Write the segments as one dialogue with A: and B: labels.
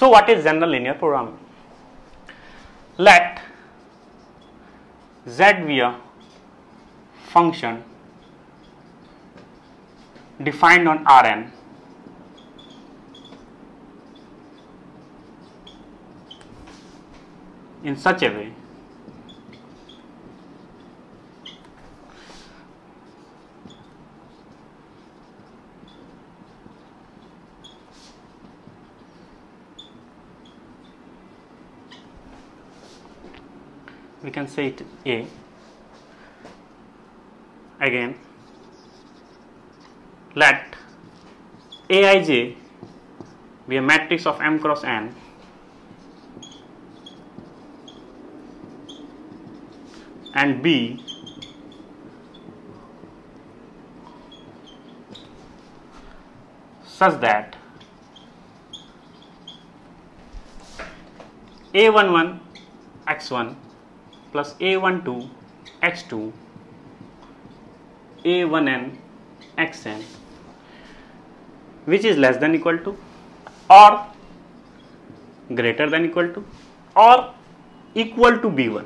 A: So, what is general linear programming? Let z be a function defined on Rn in such a way we can say it A. Again. Let Aij be a matrix of m cross n. And B such that A11 x1 plus A12 x2 A1n xn which is less than equal to or greater than equal to or equal to B1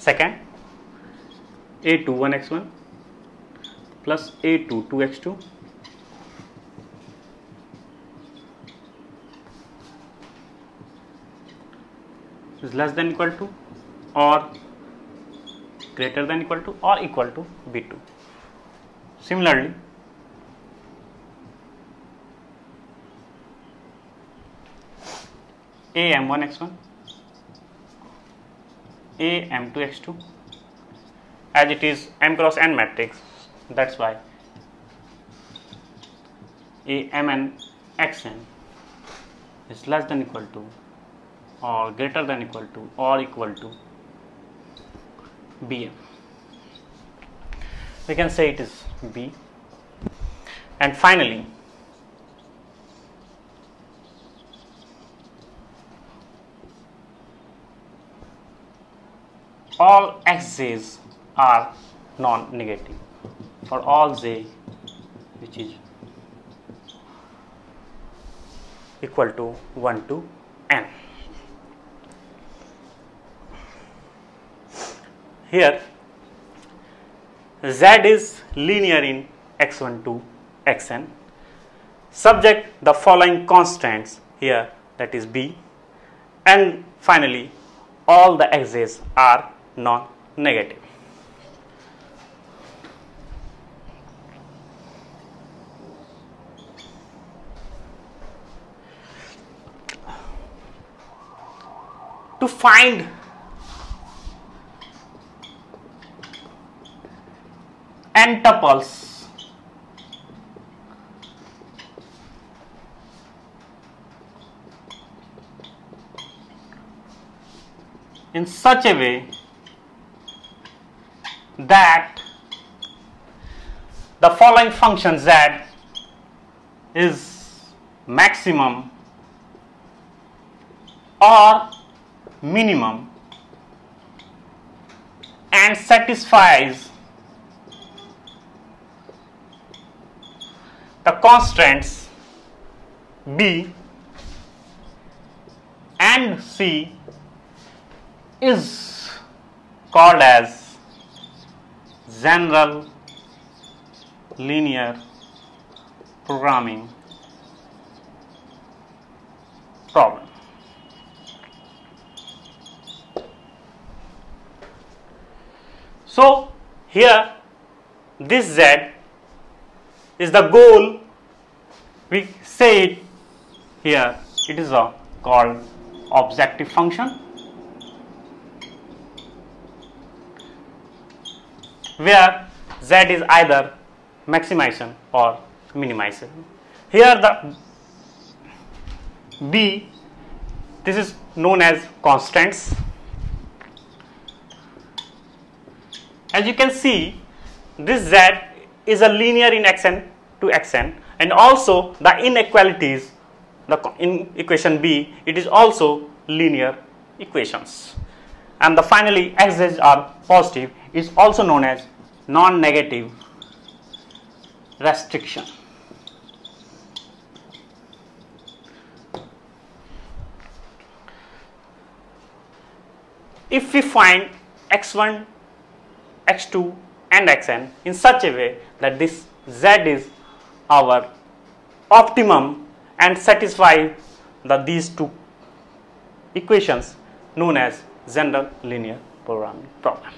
A: Second, A21 x1 plus A22 x2 is less than equal to or greater than equal to or equal to B2. Similarly, A m1 x1 a m2 x2 as it is m cross n matrix that's why a mn xn is less than equal to or greater than equal to or equal to bm we can say it is b and finally all x's are non-negative for all j which is equal to 1 to n. Here. Z is linear in x1 to xn. Subject the following constraints here that is b. And finally all the x's are non-negative. To find n tuples in such a way that the following function z is maximum or minimum and satisfies the constraints b and c is called as general linear programming problem. So, here this z is the goal we say it here it is a called objective function where z is either maximization or minimization. Here the b this is known as constraints. As you can see this z is a linear in xn to xn and also the inequalities the in equation b it is also linear equations and the finally x's are positive is also known as non-negative restriction. If we find x1, x2 and xn in such a way that this z is our optimum and satisfy the these two equations known as general linear programming problem.